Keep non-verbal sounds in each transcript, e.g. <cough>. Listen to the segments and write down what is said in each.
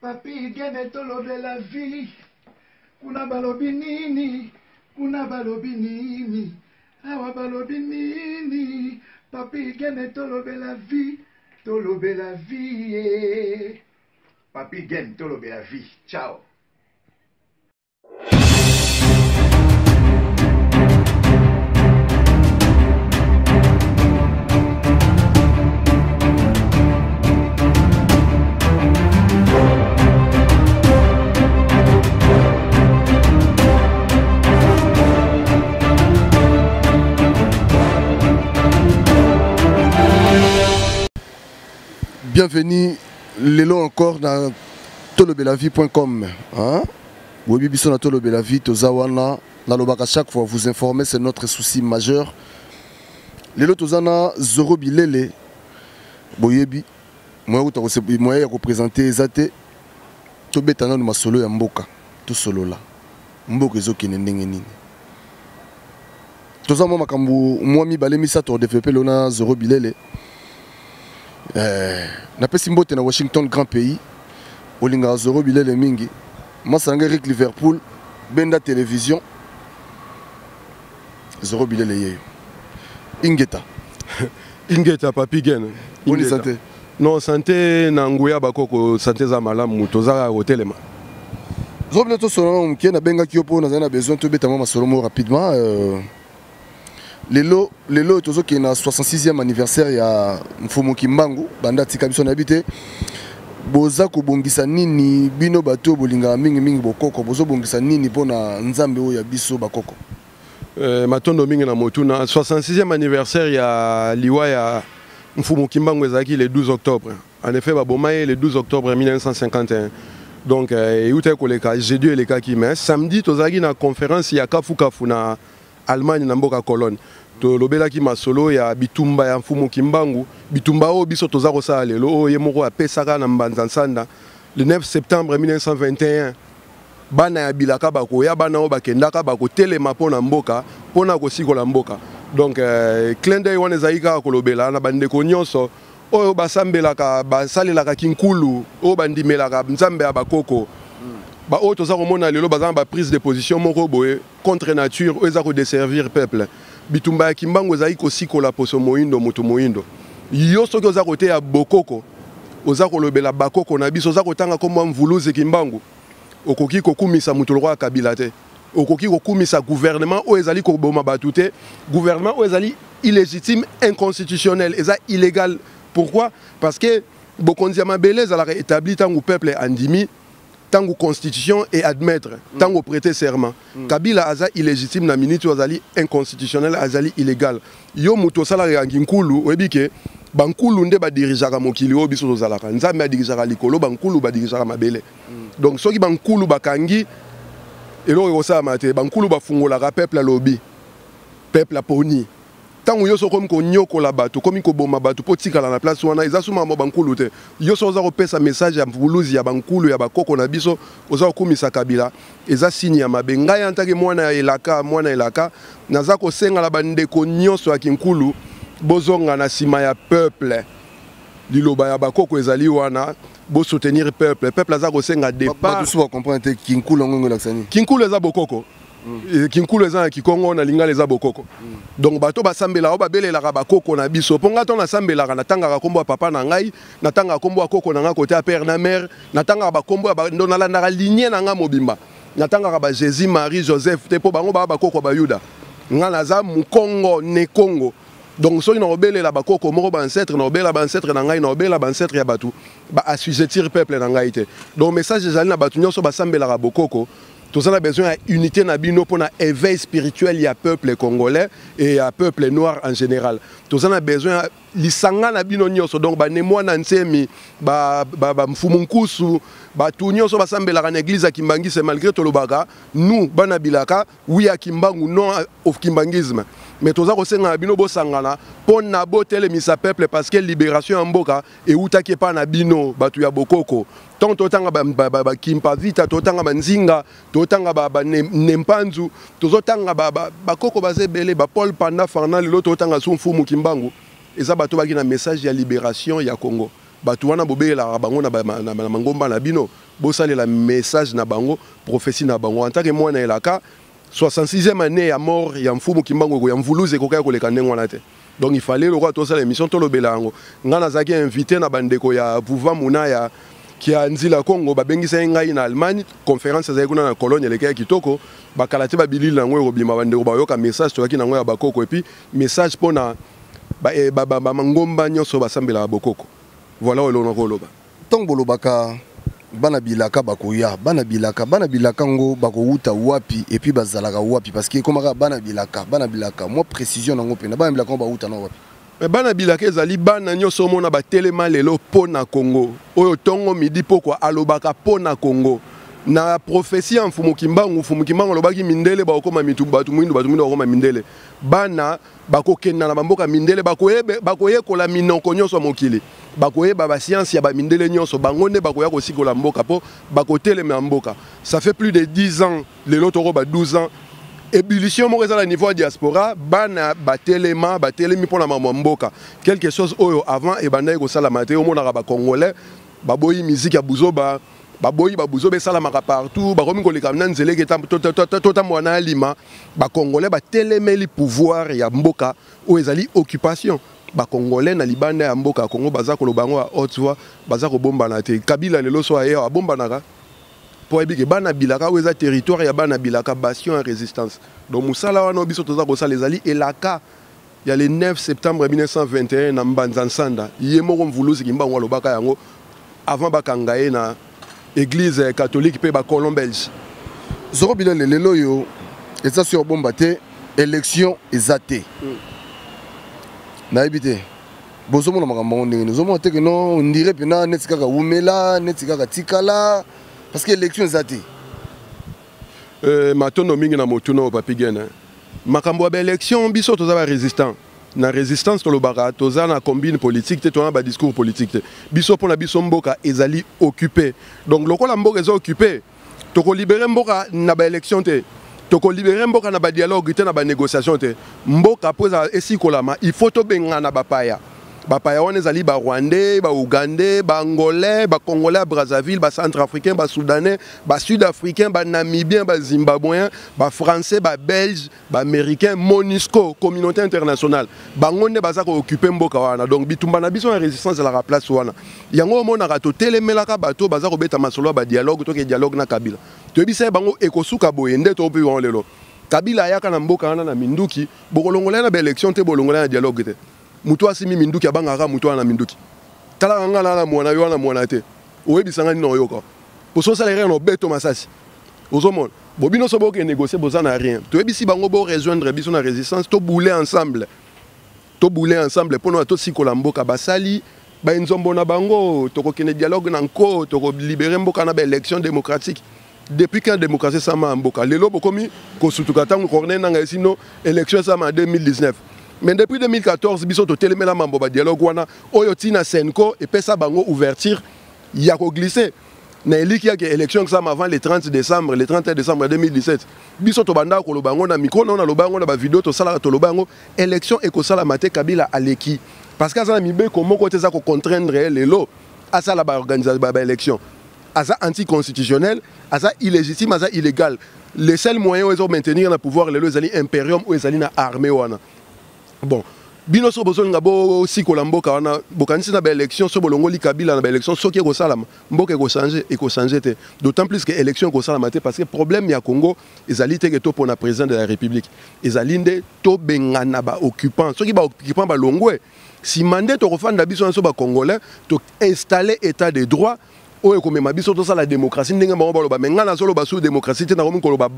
papi gene tolobela vi kuna balobi nini? Kuna balobi nini? Awa balobi nini? Papi gene tolobela vi tolobela vi ye papi gene tolobela vi ciao Bienvenue lelo encore dans tolobelavie.com. Hein? Oui, biso na nalobaka chaque fois vous informer c'est notre souci majeur. Lelo toza na Zoro Bilele boyebi moya ya kopresente eza te tobeta nano masolo ya mboka tosolola mboka ndenge nini na Zoro napesi mbote na washington grand pays. Olingaka zoro bilele mingi. Masanga erik liverpool benda télévision zoro bilele yeyo ingeta. <laughs> Ingeta papi gene. Boni sante non sante na nguya bakoko sante eza malamu tozaka kotelema zoro bilele tosolola moke nabengaki yo mpo nazali na besoin tobeta mwa masolo rapidement euh, lelo lelo oyo tozokende na 66e anniversaire ya mfumu kimbangu banda atika biso te boza kobongisa nini? Bino bato oyo bolingaka mingimingi bokoko. Bozobongisa nini mpona nzambe oyo ya biso bakoko? Euh, matondo mingi na motuna. 66e anniversaire ya liwa ya mfumu kimbangu ezalaki le 12 octobre. En effet baboma le 12 octobre 1951 donc euh, eutaki koleka jeudi elekaki. Mais samedi tozalaki na conférence ya kafukafu na allemagne na mboka cologne. Tolobelaki masolo ya bitumba ya mfumu kimbangu. Bitumba oyo biso toza kosala lelo oyo ye moko apesaka na mbanza nsanda. Le 9 septembre 1921 bana ya bilaka bakoya bana oyo bakendaka bakotelema mpo na mboka mpo na kosikola mboka. Donc euh, clin d'œil wana ezalaki kaka kolobela na bandeko nyonso oyo basambelaka basalelaka kinkulu oyo bandimelaka nzambe ya bakoko baoyo toza komona lelo baza na baprise de position moko boye contre nature oyo eza kodeservir peuple. Bitumba ya kimbangu ezalaki kosikola poso moyindo moto moyindo. Yo soki oza koteya bokoko oza kolobela bakoko na biso oza kotanga komwa mvuluzi kimbangu. Okoki kokumisa moto lokwa ya kabila te. Okoki kokumisa gouvernement oyo ezali koboma bato te. Gouvernement oyo ezali illégitime inconstitutionnel eza illégal. Pourquoi? Parce que bokonzi ya mabele ezalaka établi ntango peuple andimi ntango constitution et admettre ntango prêter serment. Kabila aza illégitime na minute azali inconstitutionnel azali illégal. Yo moto osalaka ya nkinkulu oyebi ke bankulu nde badirijaka mokili oyo biso tozalaka. Nzambe adirijaka likolo bankulu badirijaka mabele. Donc soki bankulu bakangi eloko ekosalama te bankulu bafungolaka peuple alobi peuple aponi ntango yo so okomi konyokola bato okomi koboma bato mpo tikala na place wana eza suma mwa bankulu te. Yo so oza kopesa message ya mvuluzi ya bankulu ya bakoko na biso oza kokumisa kabila. Eza signe ya mabe. Ngai antaki mwana ya elaka mwana elaka naza kosengala bandeko nyonso ya kinkulu bozonga na nsima ya peuple. Liloba ya bakoko ezali wana bosoutenir peuple. Peuple aza kosenga départ so kinkulu eza bokoko kinkulu eza na kikongo na lingala eza bokoko. Donc bato basambelaka oyo babelelaka bakoko na biso. Mpo ngai to nasambelaka natangaka nkombo ya papa na ngai natangaka nkombo ya koko na ngai kote ya père na mère natangaka bakombo ya ndo nalandaka linie na ngai mobimba. Natangaka ba jésus marie joseph te mpo bango baa bakoko ya bayuda. Ngai naza mokongo ne kongo donc soki nakobelela bakoko moko baancetre nakobelela baancetre na ngai nakobelela baancetre ya bato baassujettir peuple na ngai te. Donc message ezali na bato nyonso basambelaka bokoko toza na besoin ya unité na bino mpona éveil spirituel ya peuple congolais et ya peuple noir en général. Toza na besoin ya lisanga na bino nyonso donc banemwa na nsemi bamfumu nkusu bato nyonso basambelaka na église ya kimbangise malgré tolobaka nous bana bilaka wi ya kimbangu non au kimbangisme mais toza kosenga na bino bosangana mpo na botelemisa peuple parce que libération ya mboka eutaki epa na bino bato ya bokoko. Ntongo totanga vita banzinga totanga banempanzu tozotanga bakoko baza ebele bapaul panda farna lelo totanga su mfumu kimbangu. Eza bato baki na message ya libération ya congo. Bato wana bobeyelaka bango na, ba, na, na, na mangomba na bino bosalela message na bango prophétie na bango. En tant mwana elaka 66e année ya mort ya mfumu kimbango ya mvuluze ekokaya koleka ndenge wana te. Donc il fallait lokola tosala émission tolobela yango. Ngai nazalaki invité na bandeko ya pouva muna ya kia nzila congo babengisaki ngai na allemagne. Conférence ezalaki kuna na cologne eleki ya kitoko. Bakala te babilili nango ekobima bandeko bayoka message toyaki nango ya bakoko. Epuis message mpona bamangomba nyonso basambelaka bokoko. Voilà oyo elonaka koloba. Ntongo bolobaka bana bilaka bakoya bana bilaka bana bilaka ngo bakowuta wapi epuis bazalaka wapi? Parce que ekomaka bana bilaka bana bilaka mwa précision nango mpena bana bilaka ngo bawuta na wapi? Me bana bilaka ezali bana nyonso omona batelema lelo mpo na congo. Oyo ntongo midi pokwa alobaka mpo na congo na prophétie ya mfumu kimbangu mfumu kimbangu alobaki mindele bakokoma mitu bato mwindu bato mwindu bakokoma mindele. Bana bakokenda na bamboka mindele bakoyekola minoko nyonso ya mokili. Bakoyeba basiansi ya bamindele nyonso bango nde bakoya kosikola mboka mpo bakotelema mboka. Ça fait plus de 10 ans lelo toko ba 12 ans ébullition moko eza na niveau ya diaspora bana batelema batelemi mpona makambo ya mboka. Quelque chose oyo avant ebandaki kosalama te omonaka bacongolais baboyi miziki ya buzoba baboyi babuzoba esalamaka partout bakomi koleka na nzela eke totambola na alima bacongolais batelemeli pouvoir ya mboka oyo ezali occupation. Bacongolais na libanda ya mboka ya congo baza koloba yango ya haute voix baza kobombana te. Kabila lelo so aye abombanaka? Mpo ayebi ke bana bilaka oyo eza territoire ya bana bilaka bastion ya résistance. Donc mosala wana biso toza kosala ezali elaka ya le 9 septembre 1921 na mbanza nsanda ye moko mvuluzi kimbango alobaka yango avant bakanga ye na église catholique mpe bacolon belge. Zoro bilele lelo oyo eza so bomba te élection eza te. Nayebi te bozomona makambo yango ndenge. Ozomona te ke no ondire mpena neti kaka wumela neti kaka tikala parce que élection eza te. Euh, matondo mingi na motuna oyo papi gene. Makambo ya baélection biso toza barésistant na résistance tolobaka toza na combine politique te toza na badiscours politique te. Biso mpo na biso mboka ezali occupé. Donc lokola mboka eza occupé tokolibere mboka na baélection te. Tokolibere mboka na badialogue te na banégociation te. Mboka mpo esikolama il faut tobengana na bapaya bapaya wana ezali barwandais baougandais baangolais bacongolais ya brazzaville bacentrafricain basoudanais basud-africain banamibien bazimbabwéen bafrançais babelge baaméricain monisco communauté internationale. Bango nde baza kooccupe mboka wana. Donc bitumba na biso ya résistance ezalaka place wana. Yango omonaka totelemelaka bato baza kobeta masolo ya badialogue toke dialogue na kabila. Toyebisa ye bango ekosuka boye nde toyopi lelo. Kabila ayaka na mboka wana na minduki bokolongola na baélection te bolongola na dialogue te moto asimi minduki abangaka moto wana na minduki. Talaka nga na na mwana yo wana mwana te. Oyebisanga nini na oyoka pososala rien na obeto masasi. Ozomona. Bobino so bokenégocie boza na rien. Toyebisi bango borejoindre biso na résistance toboule ensemble. Toboule ensemble mpo na tosikola mboka. Basali baenzombo na bango tokokende dialogue na nko tokolibere mboka na baélection démocratique. Depuis quand démocratie esama ya mboka? Lelo bokomi kosutuka ntango corneille nanga esino élection esama ya 2019 mais depuis 2014 biso totelemela mambo badialogue wana oyo ntina senco epesa bango ouverture ya koglisse na eliki yake élection ekosama avant le 30 décembre le 31 décembre 2017 biso tobandaka koloba yango na mikro na naloba yango na bavideo tosalaka toloba yango élection ekosalama te kabila aleki parce que aza na mibeko moko te eza kocontraindre ye lelo asala baorganisation aza anticonstitutionnel aza illégitime aza illégal. Le seul moyen oyo eza komaintenir na pouvoir lelo ezali imperium oyo ezali na armée wana bon bino so bozolinga bosikola mboka wana bokanisi na baélection so bolongoli kabila na baélection soki ekosalama mboka ekochange ekochange te. D'autant plus que élection ekosalama te parce que problème ya congo ezali teke to mpona président de la république. Ezali nde tobengana baoccupant soki baoccupant balongwe nsima nde tokofanda biso nyonso bacongolais toinstalle état de droit oyo ekomema biso tosala démocratie ndenge bango baloba me ngai nazoloba sur démocratie te nakomi koloba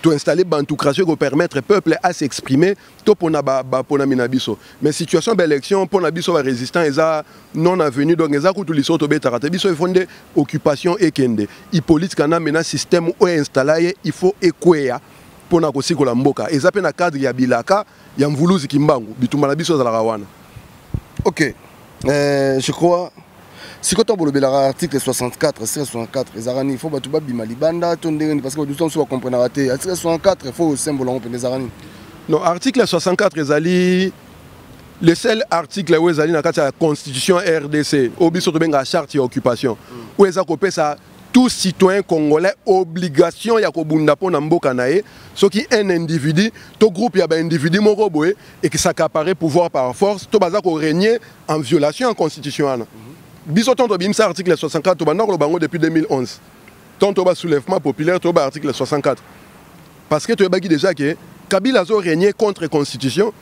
bantocratie toinstalle bantocratie ekopermettre peuple à s'exprimer to mpona baponami na biso mais situation baélection mpona biso barésistant eza non avenu. Donc eza kutu liso tobetaka te biso ifo nde occupation ekende hippolyte kana mena système ye il faut ekweya mpona kosikola mboka. Eza mpe na cadre ya bilaka ya mvuluzi kimbangu. Bitumba na biso ezalaka wana. Ok. Euh, je crois sikoyo ntango bolobelaka article 64 article 64 ezalaka nini fo bato babima libanda to ndenge nini parce que badusa mosusu bakomprenaka te. Article 64 fo osembola yango mpende ezalaka nini non article 64 ezali le seul article oyo ezali na kati ya constitution rdc oyo biso tobenga charte ya occupation. Oyo eza kopesa tout citoyen congolais obligation ya kobunda mpo na mboka na ye. Soki un individu to groupe ya baindividu moko boye ekisakapare pouvoir par force to baza korégner en violation ya constitution wana biso ntonto tobimisa article 64 tobanda koloba yango depuis 2011 ntonto basoulèvement populaire to ba article 64 parce que toyebaki déjà ke kabila azorégner contre constitution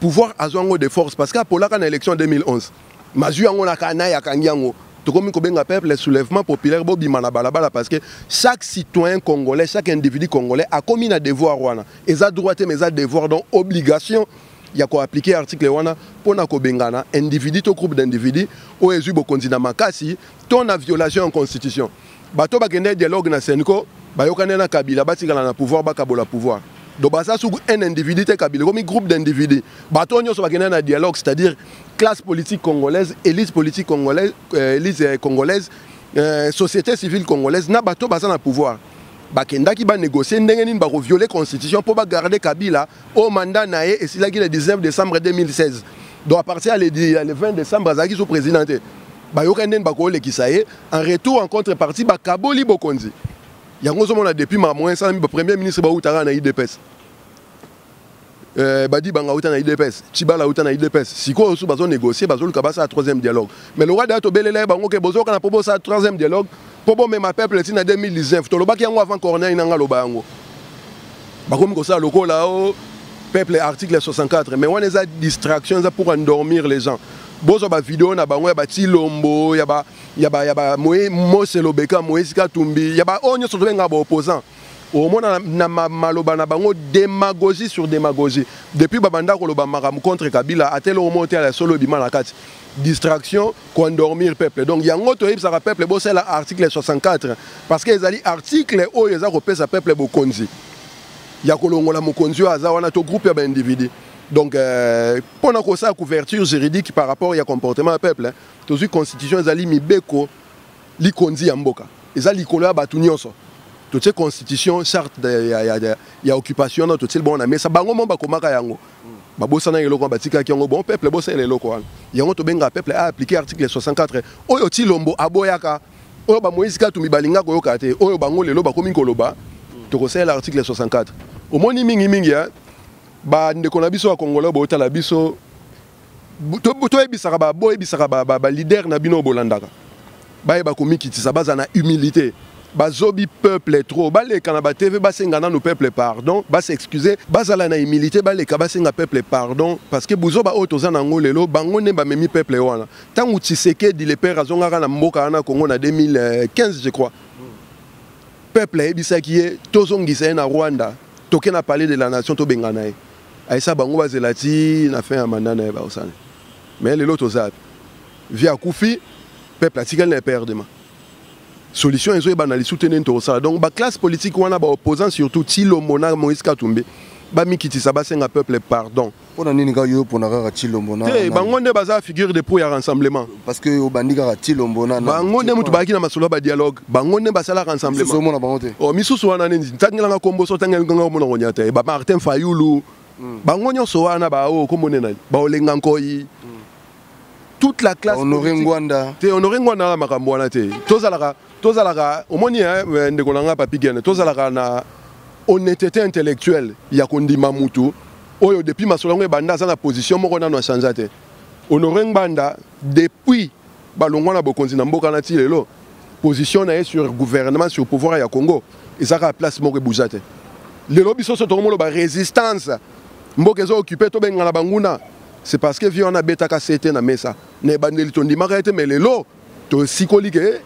pouvoir azwa yango de force. Parce que apolaka na élection 2011 mazwi yango na kana yakangi yango tokomi kobenga peuple soulèvement populaire bobima na balabala parce que chaque citoyen congolais chaque individu congolais akomi na devoir wana. Eza droit te mais devoir donc obligation ya koapplike article wana mpona kobengana individu to groupe d'individu oyo ezwi bokonzi na makasi to na violation ya constitution. Bato bakende dialogue na senco bayokani na kabila batikala na pouvoir bakabola pouvoir. Donc baza suku un individu te kabila komi groupe d'individu bato nyonso bakende na dialogue c'est-à-dire classe politique congolaise élite politique congolaise euh, élite euh, congolaise euh, société civile congolaise na bato baza na pouvoir bakendaki banégocie ndenge nini bakoviole constitution mpo bagarde kabila oyo mandat na ye esilaki le 19 décembre 2016 donc à partir ya le, le 20 décembre azalaki sous président te. Bayokani ndeni bakoolekisa ye. En retour en contrepartie bakaboli bokonzi. Yango ozomona depuis makambo esalami bapremier ministre bautaka na idps Euh, badi banga uta na idps chibala uta na idps sikoyo osu bazonégocie bazoluka basala troisième dialogue. Mais loka deya tobelela ye bango ke bozoka na mpo bosala troisième dialogue mpo bomema peuple ntina 2019 tolobaki yango avant corneille nanga aloba yango. Bakomi kosala lokola o peuple article 64 mais wana eza distraction eza pour endormir les gens. Bozwa bavideo na bango ya batilombo ya moselobeka moesi katumbi ya baoyo nyonso tobengaka baopposant omona na maloba na bango démagogie sur démagogie. Depuis babanda koloba makambo contre kabila atele omo te ala solo ebima na kati distraction koendormir peuple. Donc yango toyebisaka peuple bosala article 64 parce que ezali article oyo eza kopesa peuple bokonzi ya kolongola mokonzi oyo aza wana to groupe ya baindividu donc mpona euh, kosala couverture juridique par rapport ya comportement ya peuple tozwi constitution ezali mibeko likonzi ya mboka eza likolo ya bato nyonso totie constitution charte ya, ya, ya occupation wana totie bongo na mesa bango mo bakomaka yango. Babosana eloko wana batikaki yango bon peuple bosala eloko wana yango tobengaka peuple aapplike article 64 oyo tilombo aboyaka oyo bamoïse katumbi balinga koyoka te. Oyo bango lelo bakomi koloba. Tokosalela article 64 omoni mingimingi ya bandeko na biso ya congolais bootala biso. Toyebisaka boyebisaka balider na bino bolandaka bayeba komikitisa baza na humilité bazobi peuple trop. Baleka na batv basenga nano peuple pardon. Basexcuse bazala na humilité baleka basenga peuple pardon. Parce que buzoba oyo toza nango lelo bango nde peuple wana. Ntango tshisekedi le père azongaka na mboka wana congo na 2015 je crois. Peuple ayebisaki ye tozongisa na rwanda. Toke na palais de la nation tobenga na ye. Ayesa bango na fin ya manda na ye baosala. Mais lelo toza vi akufi peuple atikali na eperdema solution ezoyeba na lisu te ndeni tokosala donc baclasse politique wana baopposant surtout ti moïse bamikitisa basenga peuple pardon. Mpona nini kaka yo mpona kaka tilombo te bango nde baza figure de pro ya rassemblement. Parce que obandi kaka tilombo na bango nde mutu bayaki na masolo ya badialogue bango nde basalaka rassemblementomona bango te. O misusu wana nini? Ntangelanga kombo so tangelanga komona konya te. Bamartin fayulu. Bango nyonso wana baoyo kombone nani baolenga nkoi toute la classe honore ngwanda. Te honore ngwanda na makambo wana te. Tozalaka tozalaka omoni ndeko na nga papi gene tozalaka na honnêteté intellectuelle ya kondima mutu. Oyo depuis masolo yango ebanda aza na position moko nano achange te honore ngbanda depuis balongwa na bokonzi na mboka na ti lelo position na ye sur gouvernement sur pouvoir ya congo ezaka place moko ebuja te. Lelo biso so tokomoloba résistance mboka eza occupe tobengana banguna c'est parce que vi wana abetaka se te na mesa. Na ebandeli tondimaka ye te mais lelo tosikoli ke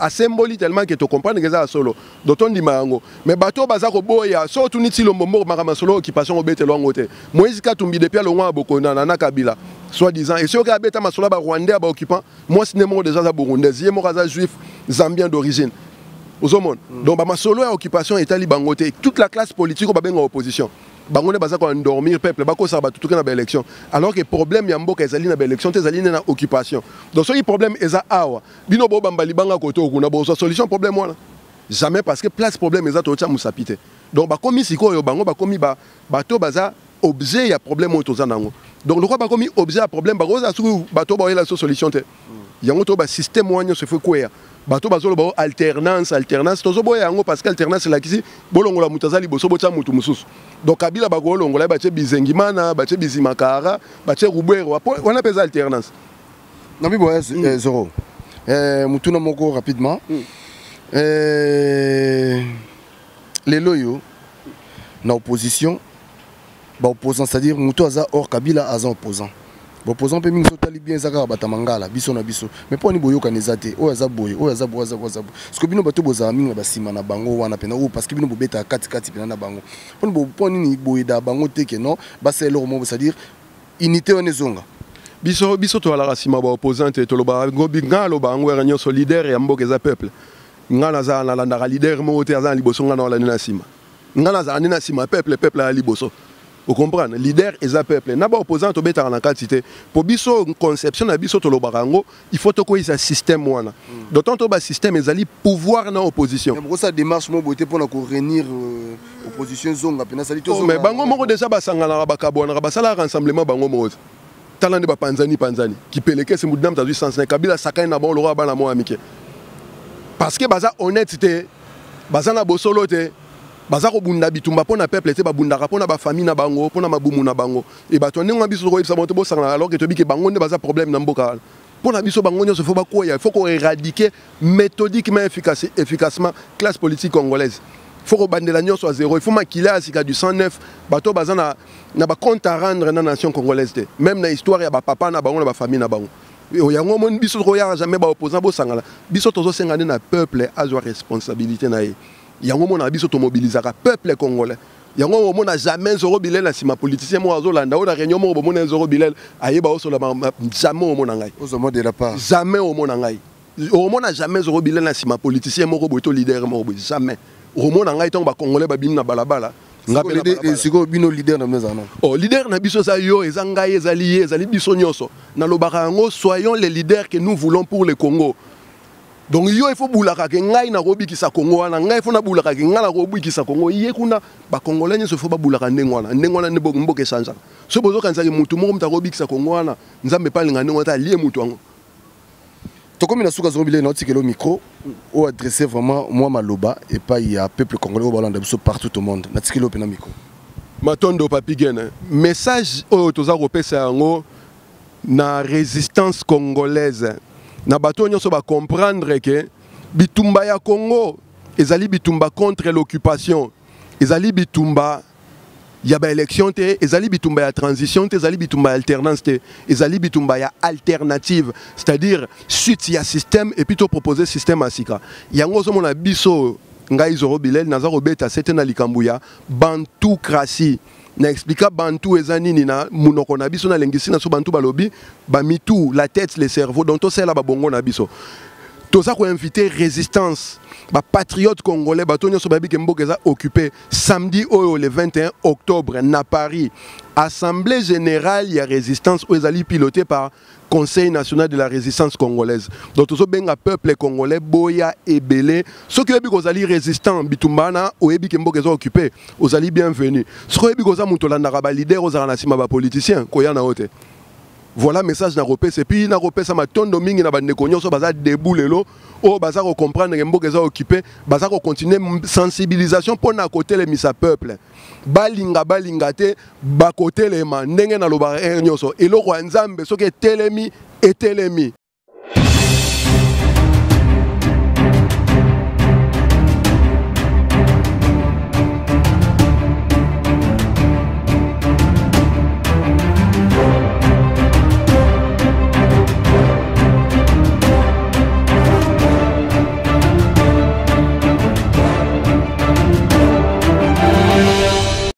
asemboli tellement ke tocomprendre ke eza ya solo. Do tondima yango mais bato baza koboya so otuni ti lombo moko makambo solo occupation obetelwa yango te moïse katumbi depuis alongwa ya bokondana na kabila soit disant et soki abeta masolo ya barwandais ya baoccupant mwasi nde moko déjà aza burundaise ye moko aza juif zambien d'origine ozomona donc bamasolo ya occupation etali bango te toute la classe politique oyo babenga opposition. Bango nde baza koendormir peuple. Bakosaka bato toke na baélection alors que problème ya mboka ezali na baélection te ezali nde na occupation. Donc soki problème eza awa bino bobamba libanga kote okuna bozwa solution problème wana jamais parce que place problème eza totya mosapi te donc bakomi sikoyo bango bakomi bato baza objet ya problème oyo toza nango. Donc lokola bakomi objet ya problème bakozala soki bato bayela so solution te. Yango to basystème wana nyonso efo kweya bato bazoloba o alternance alternance. Tozoboya yango parce que alternance elakisi bolongola moto aza liboso botya motu mosusu. Donc kabila bakolongola ye batie bizengimana batie bizimakara batie rubwero wana mpe eza alternance. Na bibo eh, zoro. Eh, mutuna moko rapidement. Mm. eh, lelo oyo na opposition baopposant c'est-à-dire moto aza hors kabila aza opposant baopposant mpe mingi sotali bien eza kaka bata mangala biso na biso. Mais mpo ani boyokana eza te. Oyo aza boye oyo aza boye aza boye aza boye. Parceke bino bato bozala mingi na basima na bango wana mpena oyo parceke bino bobetaka katikati mpena na bango. Mpo nini boyeda bango te ke non? Basala eloko moko c'est-à-dire unité wana ezonga. Biso biso tozalaka nsima baopposant te tolobaka ngai aloba yango yaka nyonso lider ya mboka eza peuple. Ngai naza nalandaka lider moko te aza na liboso ngai naolandi na nsima ngai nazala nde na nsima peuple peuple aya liboso ocomprendre lider eza peuple. Na baopposant tobetaka na kati te mpo biso conception na biso tolobaka yango il faut tokoyisa système wana d'autant to basystème ezali pouvoir na opposition démarche moko boye te mpona korenir opposition ezonga mpena sali Oh, mais bango moko deja basanganaka bakabwanaka basalaka rassemblement bango moko tala nde bapanzani panzani kipelekesi mudinam tazwi sens na kabila sakani na bango lokola bana moko ya mike parce que baza honnête te baza na bosolo te baza kobunda bitumba mpo na peuple te babundaka mpo na bafamille na bango mpo na mabumu na bango. E bato ndenge wana biso tokoyebisa bango te bosangana alors ke tobiki bango nde baza problème na mboka wana. Mpo na biso bango nyonso fo bakwea il faut koéradiquer méthodiquement efficace- efficacement classe politique congolaise. Fo kobandela nyonso ya zéro. Il faut makila ya sika du 109 bato baza na, na bacompte à rendre na nation congolaise te. Même na histoire ya bapapa na bango na bafamille na bango. Yango omoni biso tokoyaka jamais baopposant bosangana biso tozosenga nde na peuple azwa responsabilité na ye yango omonaka biso tomobilizaka peuple congolais. Yango omona jamais nsima. Politicien moko azolanda oyo na réunion moko bomona ayeba osola jamais omona ngai. Jamais omona ngai. Omona jamais na nsima. Politicien moko boye to leader moko boye jamais. Omona ngai ntango bacongolais babimi na balabala. Sikoyo bino leader na bino nano oh, na biso eza yo eza ngai ezali ye ezali biso nyonso. Nalobaka yango soyons les leaders que nous voulons pour le congo donc yo ifo bulaka ke ngai nakobikisa kongo wana ngai ifo nabulaka ke ngai nakobikisa kongo ye kuna bakongolais nyonso ifo babulaka ndenge wana. Ndenge wana nde bo- mboka echangeaka so bozokanisaki mutu moko mutu akobikisa kongo wana nzambe epa alinga ndenge wana ta alie mutu yango. Tokomi na suka zoro bilei na otikela micro oyo adresse vraiment mwa maloba epai ya peuple congolais oyo balanda biso partout au monde. Natikeli oyo mpena micro. Matondo papi gene. Message oyo toza kopesa yango na résistance congolaise na bato nyonso bacomprendre ke bitumba ya congo ezali bitumba contre l'occupation. Ezali bitumba ya baélection te ezali bitumba ya transition te ezali bitumba alternance te ezali bitumba ya alternative. C'est-à-dire suite ya système epuis topropose système ya sika. Yango ozomona biso ngai zoro bilel naza kobeta se te na likambo ya na explika bantu eza nini na munoko na biso nalengisi na so bantu balobi bamitu la tête le cerveau donc tosala babongo na biso toza koinvite résistance. Bapatriote congolais bato nyonso bayebi ke mboka eza occupé samedi le 21 octobre na paris. Assemblée générale ya résistance oyo ezali piloté par conseil national de la résistance congolaise. Donc tozobenga peuple congolais boya ebele. Soki oyebi kozali résistant bitumba wana oyebi ke mboka eza occupé ozali bienvenu. Soki oyebi koza moto olandaka balider ozala na nsima koya na voilà message nakopesa epuis nakopesa matondo mingi na bandeko nyonso baza debu lelo. Oyo baza kocomprendre mboka eza occupé. Baza kocontinue sensibilisation mpo na kotelemisa peuple. Balinga balinga te bakotelema ndenge nalobaka ere nyonso. Eloko ya nzambe soki etelemi etelemi